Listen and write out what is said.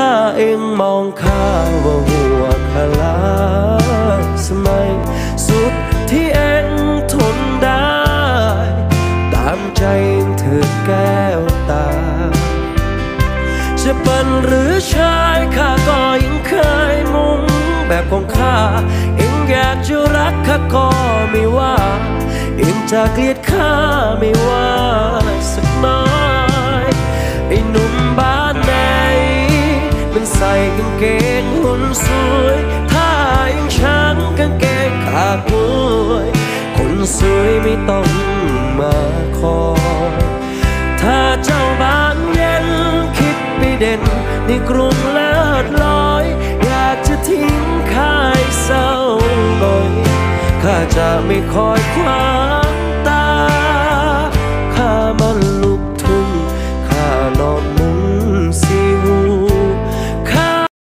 ถ้าเองมองข้าว่าหัวขลาสมัยสุดที่เองทนได้ ตามใจเองเถิดแก้วตา จะเป็นหรือชายข้าก็ยังเคยมุ่งแบบของข้าเองอยากจะรักข้าก็ไม่ว่า เองจะเกลียดข้าไม่ว่า ใส่กางเกงหุ่นสวยถ้ายังฉันกางเกงขาดป่วยคนสวยไม่ต้องมาคอยถ้าเจ้าบานเย็นคิดไปเด่นในกรุงเลิศลอย อยากจะทิ้งคายเศร้าหน่อยข้าจะไม่คอยคว้า